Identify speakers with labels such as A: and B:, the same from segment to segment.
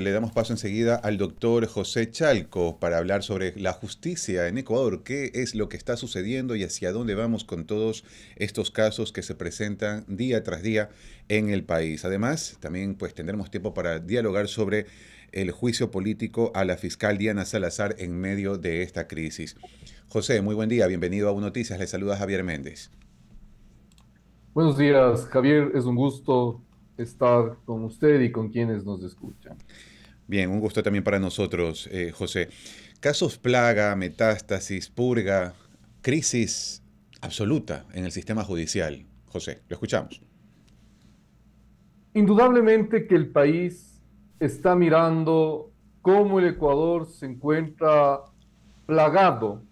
A: Le damos paso enseguida al doctor José Chalco para hablar sobre la justicia en Ecuador, qué es lo que está sucediendo y hacia dónde vamos con todos estos casos que se presentan día tras día en el país. Además, también pues tendremos tiempo para dialogar sobre el juicio político a la fiscal Diana Salazar en medio de esta crisis. José, muy buen día, bienvenido a UNOTICIAS, Noticias, le saluda Javier Méndez.
B: Buenos días, Javier, es un gusto estar con usted y con quienes nos escuchan.
A: Bien, un gusto también para nosotros, eh, José. Casos plaga, metástasis, purga, crisis absoluta en el sistema judicial. José, lo escuchamos.
B: Indudablemente que el país está mirando cómo el Ecuador se encuentra plagado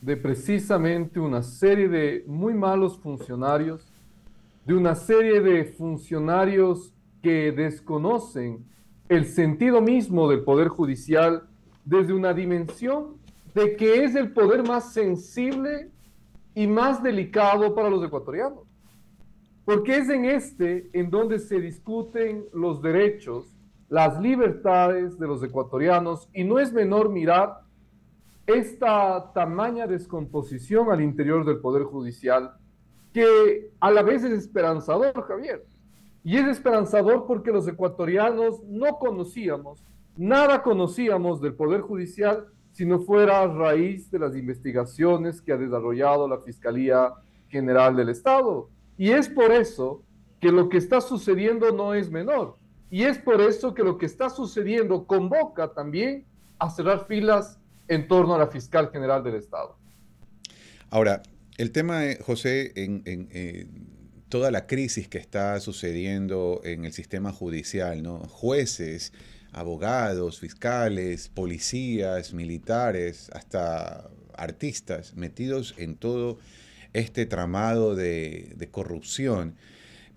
B: de precisamente una serie de muy malos funcionarios de una serie de funcionarios que desconocen el sentido mismo del Poder Judicial desde una dimensión de que es el poder más sensible y más delicado para los ecuatorianos. Porque es en este en donde se discuten los derechos, las libertades de los ecuatorianos y no es menor mirar esta tamaña descomposición al interior del Poder Judicial que a la vez es esperanzador, Javier. Y es esperanzador porque los ecuatorianos no conocíamos, nada conocíamos del Poder Judicial si no fuera a raíz de las investigaciones que ha desarrollado la Fiscalía General del Estado. Y es por eso que lo que está sucediendo no es menor. Y es por eso que lo que está sucediendo convoca también a cerrar filas en torno a la Fiscal General del Estado.
A: Ahora, el tema, José, en, toda la crisis que está sucediendo en el sistema judicial, ¿no? Jueces, abogados, fiscales, policías, militares, hasta artistas metidos en todo este tramado de corrupción.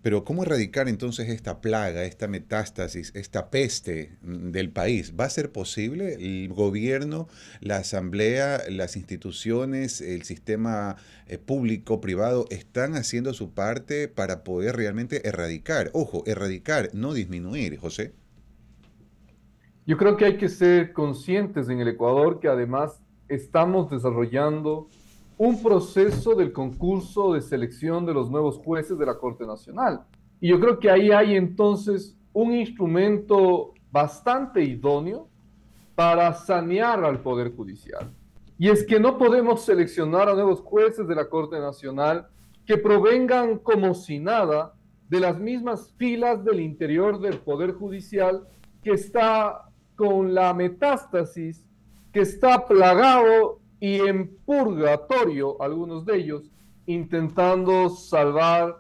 A: Pero ¿cómo erradicar entonces esta plaga, esta metástasis, esta peste del país? ¿Va a ser posible? ¿El gobierno, la asamblea, las instituciones, el sistema eh, público, privado, están haciendo su parte para poder realmente erradicar? Ojo, erradicar, no disminuir, José.
B: Yo creo que hay que ser conscientes en el Ecuador que además estamos desarrollando un proceso del concurso de selección de los nuevos jueces de la Corte Nacional. Y yo creo que ahí hay entonces un instrumento bastante idóneo para sanear al Poder Judicial. Y es que no podemos seleccionar a nuevos jueces de la Corte Nacional que provengan como si nada de las mismas filas del interior del Poder Judicial que está con la metástasis, que está plagado y en purgatorio, algunos de ellos, intentando salvar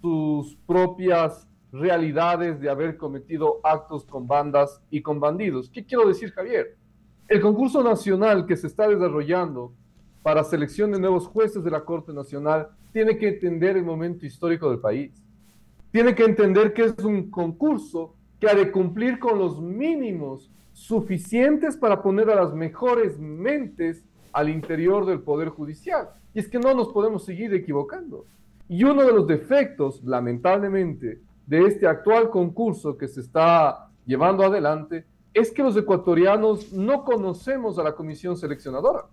B: sus propias realidades de haber cometido actos con bandas y con bandidos. ¿Qué quiero decir, Javier? El concurso nacional que se está desarrollando para selección de nuevos jueces de la Corte Nacional tiene que entender el momento histórico del país. Tiene que entender que es un concurso que ha de cumplir con los mínimos suficientes para poner a las mejores mentes al interior del Poder Judicial. Y es que no nos podemos seguir equivocando. Y uno de los defectos, lamentablemente, de este actual concurso que se está llevando adelante es que los ecuatorianos no conocemos a la comisión seleccionadora.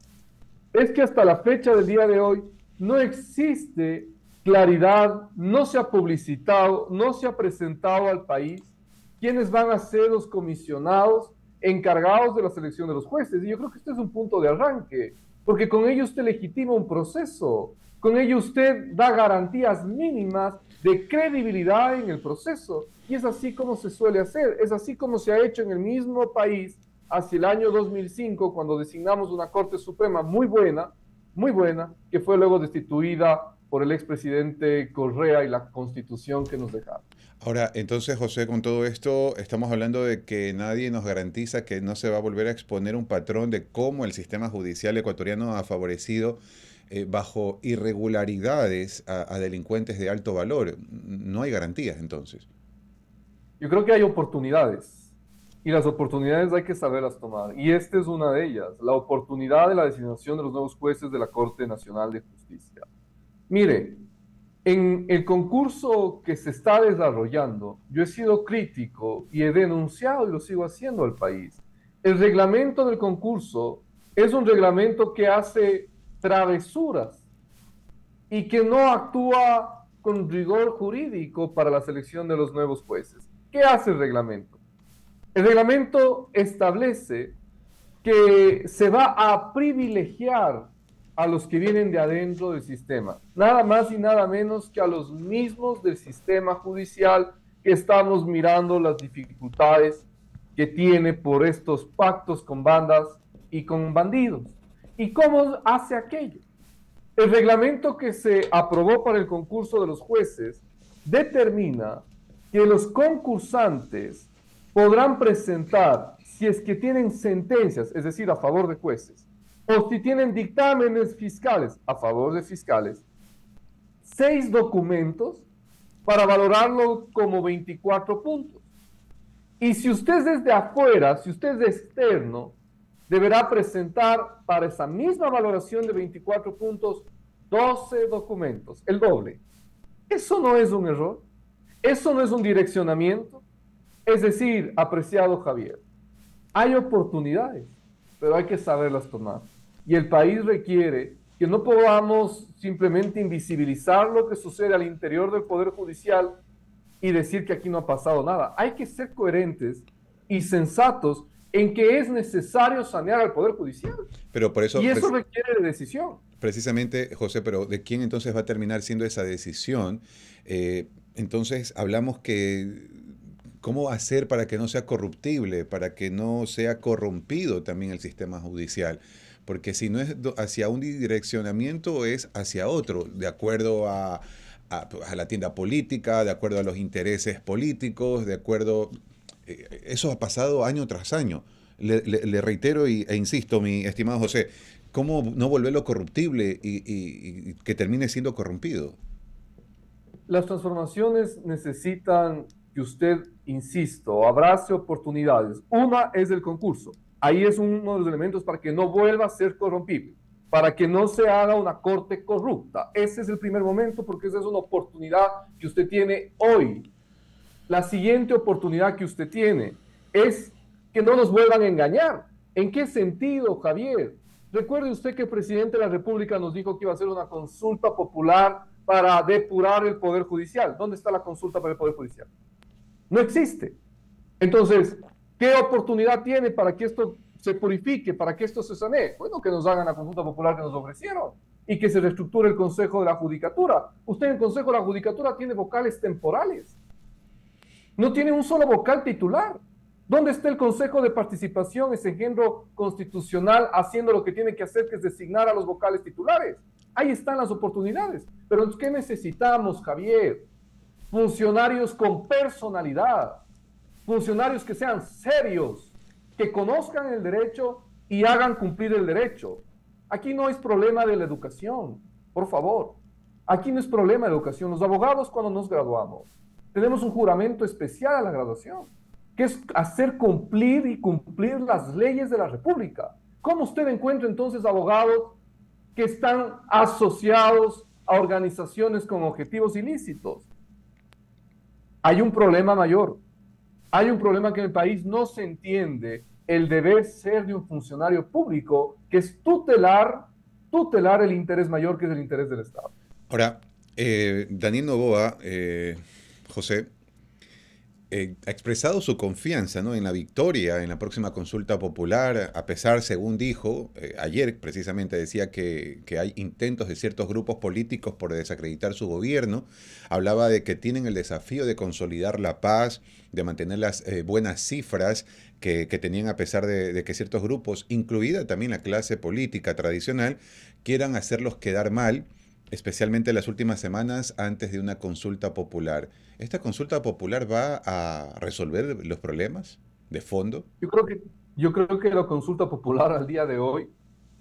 B: Es que hasta la fecha del día de hoy no existe claridad, no se ha publicitado, no se ha presentado al país quiénes van a ser los comisionados encargados de la selección de los jueces. Y yo creo que este es un punto de arranque, porque con ello usted legitima un proceso, con ello usted da garantías mínimas de credibilidad en el proceso. Y es así como se suele hacer, es así como se ha hecho en el mismo país hacia el año 2005, cuando designamos una Corte Suprema muy buena, muy buena, que fue luego destituida por el expresidente Correa y la constitución que nos dejaron.
A: Ahora, entonces, José, con todo esto, estamos hablando de que nadie nos garantiza que no se va a volver a exponer un patrón de cómo el sistema judicial ecuatoriano ha favorecido eh, bajo irregularidades a, delincuentes de alto valor. No hay garantías, entonces.
B: Yo creo que hay oportunidades y las oportunidades hay que saberlas tomar. Y esta es una de ellas, la oportunidad de la designación de los nuevos jueces de la Corte Nacional de Justicia. Mire, En el concurso que se está desarrollando, yo he sido crítico y he denunciado y lo sigo haciendo al país. El reglamento del concurso es un reglamento que hace travesuras y que no actúa con rigor jurídico para la selección de los nuevos jueces. ¿Qué hace el reglamento? El reglamento establece que se va a privilegiar a los que vienen de adentro del sistema, nada más y nada menos que a los mismos del sistema judicial que estamos mirando las dificultades que tiene por estos pactos con bandas y con bandidos. ¿Y cómo hace aquello? El reglamento que se aprobó para el concurso de los jueces determina que los concursantes podrán presentar, si es que tienen sentencias, es decir, a favor de jueces, o si tienen dictámenes fiscales a favor de fiscales, seis documentos para valorarlo como 24 puntos. Y si usted es de afuera, si usted es externo, deberá presentar para esa misma valoración de 24 puntos 12 documentos, el doble. ¿Eso no es un error? ¿Eso no es un direccionamiento? Es decir, apreciado Javier, hay oportunidades, pero hay que saberlas tomar. Y el país requiere que no podamos simplemente invisibilizar lo que sucede al interior del Poder Judicial y decir que aquí no ha pasado nada. Hay que ser coherentes y sensatos en que es necesario sanear al Poder Judicial.
A: Pero por eso,
B: y eso requiere de decisión.
A: Precisamente, José, pero ¿de quién entonces va a terminar siendo esa decisión? Eh, entonces hablamos que cómo hacer para que no sea corruptible, para que no sea corrompido también el sistema judicial. Porque si no es hacia un direccionamiento, es hacia otro, de acuerdo a, a la tienda política, de acuerdo a los intereses políticos, de acuerdo eh, eso ha pasado año tras año. Le, reitero e insisto, mi estimado José, ¿cómo no volverlo corruptible y, que termine siendo corrompido?
B: Las transformaciones necesitan que usted, insisto, abrace oportunidades. Una es el concurso. Ahí es uno de los elementos para que no vuelva a ser corrompible, para que no se haga una corte corrupta. Ese es el primer momento porque esa es una oportunidad que usted tiene hoy la siguiente oportunidad que usted tiene es que no nos vuelvan a engañar. ¿En qué sentido, Javier? Recuerde usted que el presidente de la República nos dijo que iba a hacer una consulta popular para depurar el Poder Judicial. ¿Dónde está la consulta para el Poder Judicial? No existe. Entonces, ¿qué oportunidad tiene para que esto se purifique, para que esto se sanee? Bueno, que nos hagan la consulta popular que nos ofrecieron y que se reestructure el Consejo de la Judicatura. Usted en el Consejo de la Judicatura tiene vocales temporales no tiene un solo vocal titular. ¿Dónde está el Consejo de Participación, ese engendro constitucional, haciendo lo que tiene que hacer, que es designar a los vocales titulares? Ahí están las oportunidades. Pero ¿qué necesitamos, Javier? Funcionarios con personalidad, funcionarios que sean serios, que conozcan el derecho y hagan cumplir el derecho. Aquí no es problema de la educación, por favor. Aquí no es problema de educación. Los abogados cuando nos graduamos tenemos un juramento especial a la graduación, que es hacer cumplir y cumplir las leyes de la República. ¿Cómo usted encuentra entonces abogados que están asociados a organizaciones con objetivos ilícitos? Hay un problema mayor. Hay un problema que en el país no se entiende el deber ser de un funcionario público, que es tutelar, tutelar el interés mayor que es el interés del Estado.
A: Ahora, eh, Daniel Novoa, eh, José, eh, ha expresado su confianza ¿no? en la victoria en la próxima consulta popular, a pesar, según dijo, eh, ayer precisamente decía que, hay intentos de ciertos grupos políticos por desacreditar su gobierno, hablaba de que tienen el desafío de consolidar la paz, de mantener las eh, buenas cifras que, tenían a pesar de que ciertos grupos, incluida también la clase política tradicional, quieran hacerlos quedar mal especialmente en las últimas semanas antes de una consulta popular. ¿Esta consulta popular va a resolver los problemas de fondo?
B: Yo creo que, yo creo que la consulta popular al día de hoy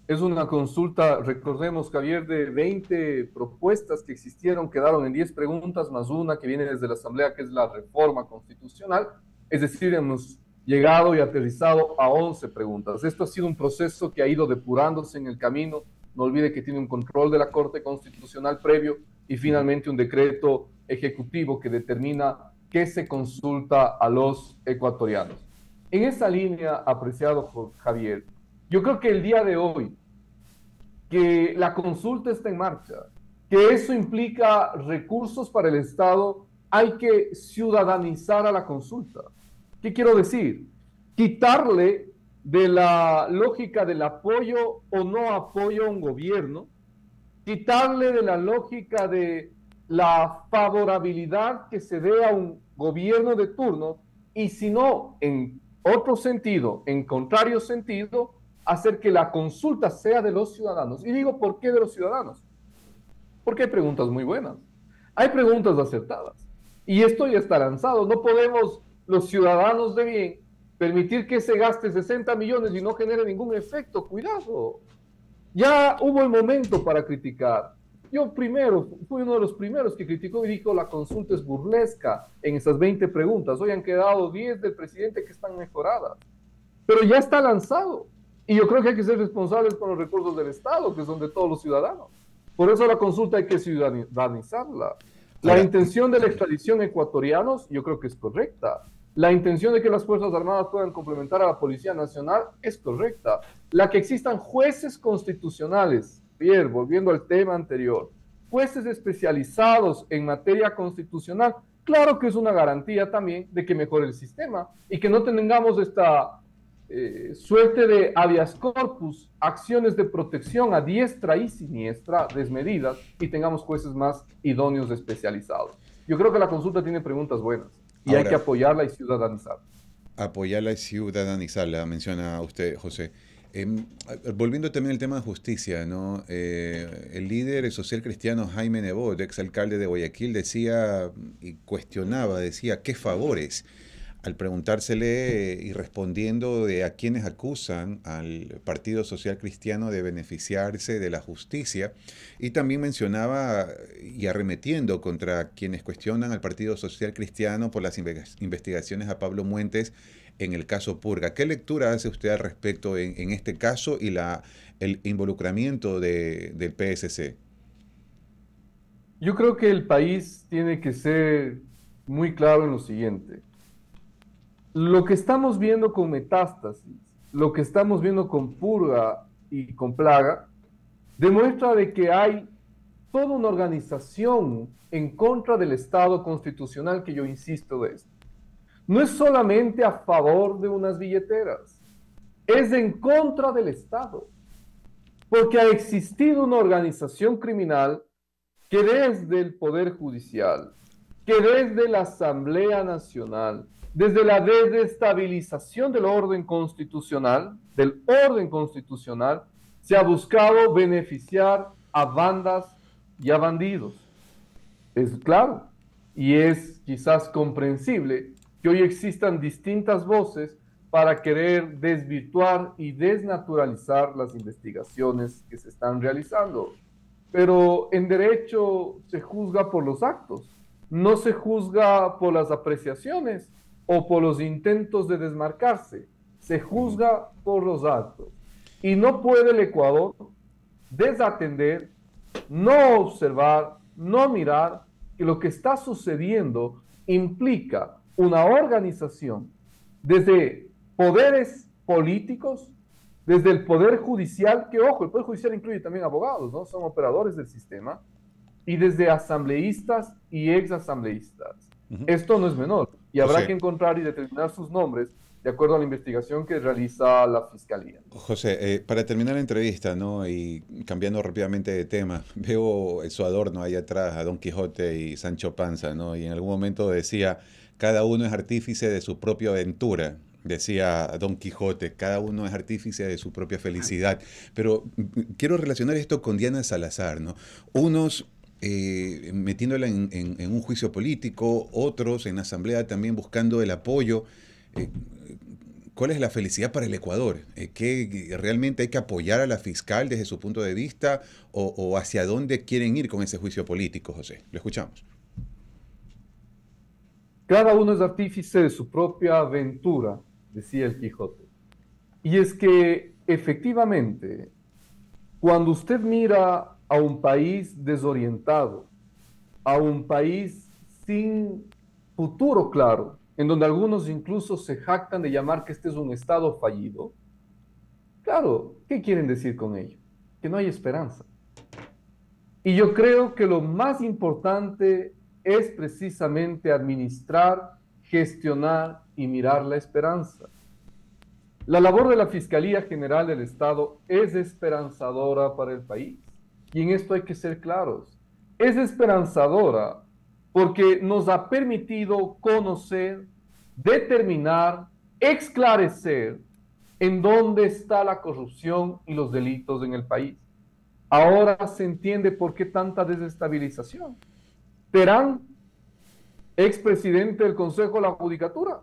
B: es una consulta, recordemos, Javier, de 20 propuestas que existieron, quedaron en 10 preguntas, más una que viene desde la Asamblea, que es la reforma constitucional. Es decir, hemos llegado y aterrizado a 11 preguntas. Esto ha sido un proceso que ha ido depurándose en el camino no olvide que tiene un control de la Corte Constitucional previo y finalmente un decreto ejecutivo que determina qué se consulta a los ecuatorianos. En esa línea, apreciado Javier, yo creo que el día de hoy, que la consulta está en marcha, que eso implica recursos para el Estado, hay que ciudadanizar a la consulta. ¿Qué quiero decir? Quitarle de la lógica del apoyo o no apoyo a un gobierno, quitarle de la lógica de la favorabilidad que se dé a un gobierno de turno y si no, en otro sentido, en contrario sentido, hacer que la consulta sea de los ciudadanos. Y digo, ¿por qué de los ciudadanos? Porque hay preguntas muy buenas, hay preguntas acertadas. Y esto ya está lanzado. No podemos los ciudadanos de bien permitir que se gaste 60 millones y no genere ningún efecto. Cuidado. Ya hubo el momento para criticar. Yo primero, fui uno de los primeros que criticó y dijo la consulta es burlesca en esas 20 preguntas. Hoy han quedado 10 del presidente que están mejoradas. Pero ya está lanzado. Y yo creo que hay que ser responsables con los recursos del Estado, que son de todos los ciudadanos. Por eso la consulta hay que ciudadanizarla. La intención de la extradición ecuatorianos yo creo que es correcta. La intención de que las Fuerzas Armadas puedan complementar a la Policía Nacional es correcta. La que existan jueces constitucionales Pierre, volviendo al tema anterior, jueces especializados en materia constitucional, claro que es una garantía también de que mejore el sistema y que no tengamos esta eh, suerte de habeas corpus, acciones de protección a diestra y siniestra, desmedidas, y tengamos jueces más idóneos especializados. Yo creo que la consulta tiene preguntas buenas y hay que apoyarla y ciudadanizarla.
A: Apoyarla y ciudadanizarla, menciona usted, José. Em, volviendo también al tema de justicia, ¿no? Eh, el líder social cristiano Jaime Nebot, exalcalde de Guayaquil, decía y cuestionaba, decía, ¿qué favores? Al preguntársele y respondiendo de a quienes acusan al Partido Social Cristiano de beneficiarse de la justicia, y también mencionaba y arremetiendo contra quienes cuestionan al Partido Social Cristiano por las investigaciones a Pablo Muentes en el caso Purga. ¿Qué lectura hace usted al respecto en, este caso y la, el involucramiento de, del PSC?
B: Yo creo que el país tiene que ser muy claro en lo siguiente. Lo que estamos viendo con metástasis, lo que estamos viendo con purga y con plaga, demuestra de que hay toda una organización en contra del Estado constitucional que yo insisto de esto. No es solamente a favor de unas billeteras, es en contra del Estado, porque ha existido una organización criminal que desde el Poder Judicial, que desde la Asamblea Nacional, desde la desestabilización del orden constitucional, del orden constitucional, se ha buscado beneficiar a bandas y a bandidos. Es claro, y es quizás comprensible que hoy existan distintas voces para querer desvirtuar y desnaturalizar las investigaciones que se están realizando. Pero en derecho se juzga por los actos, no se juzga por las apreciaciones o por los intentos de desmarcarse, se juzga por los actos. Y no puede el Ecuador desatender, no observar, no mirar que lo que está sucediendo implica una organización desde poderes políticos, desde el poder judicial, que ojo, el poder judicial incluye también abogados, ¿no? Son operadores del sistema, y desde asambleístas y exasambleístas. Esto no es menor, y habrá que encontrar y determinar sus nombres de acuerdo a la investigación que realiza la Fiscalía.
A: José, eh, para terminar la entrevista, ¿no? y cambiando rápidamente de tema, veo su adorno ahí atrás a Don Quijote y Sancho Panza, ¿no? y en algún momento decía, cada uno es artífice de su propia aventura, decía Don Quijote, cada uno es artífice de su propia felicidad. Pero mm, quiero relacionar esto con Diana Salazar, ¿no? Unos eh, metiéndola en, un juicio político, otros en asamblea también buscando el apoyo. Eh, ¿Cuál es la felicidad para el Ecuador? Eh, ¿Que realmente hay que apoyar a la fiscal desde su punto de vista o, o hacia dónde quieren ir con ese juicio político, José? Lo escuchamos.
B: Cada uno es artífice de su propia aventura, decía el Quijote. Y es que efectivamente, cuando usted mira a un país desorientado, a un país sin futuro claro, en donde algunos incluso se jactan de llamar que este es un Estado fallido, claro, ¿qué quieren decir con ello? Que no hay esperanza. Y yo creo que lo más importante es precisamente administrar, gestionar y mirar la esperanza. La labor de la Fiscalía General del Estado es esperanzadora para el país. Y en esto hay que ser claros. Es esperanzadora porque nos ha permitido conocer, determinar, esclarecer en dónde está la corrupción y los delitos en el país. Ahora se entiende por qué tanta desestabilización. Terán, expresidente del Consejo de la Judicatura,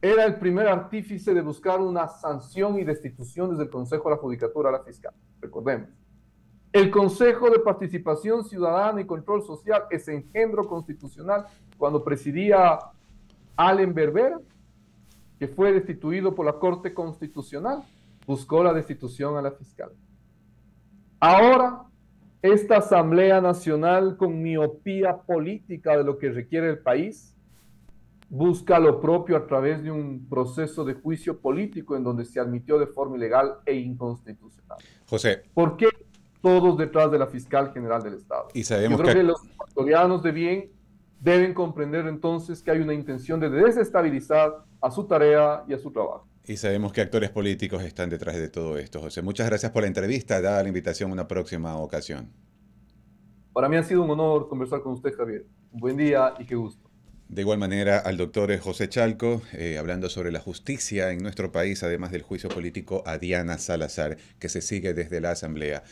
B: era el primer artífice de buscar una sanción y destitución desde el Consejo de la Judicatura a la fiscal. Recordemos. El Consejo de Participación Ciudadana y Control Social, ese engendro constitucional, cuando presidía Allen Berbera, que fue destituido por la Corte Constitucional, buscó la destitución a la fiscal. Ahora, esta Asamblea Nacional con miopía política de lo que requiere el país, busca lo propio a través de un proceso de juicio político en donde se admitió de forma ilegal e inconstitucional.
A: José.
B: ¿Por qué todos detrás de la fiscal general del Estado?
A: Y sabemos
B: Yo creo que, los ecuatorianos de bien deben comprender entonces que hay una intención de desestabilizar a su tarea y a su trabajo.
A: Y sabemos que actores políticos están detrás de todo esto, José. Muchas gracias por la entrevista. Da la invitación a una próxima ocasión.
B: Para mí ha sido un honor conversar con usted, Javier. Un buen día y qué gusto.
A: De igual manera al doctor José Chalco, eh, hablando sobre la justicia en nuestro país, además del juicio político a Diana Salazar, que se sigue desde la Asamblea.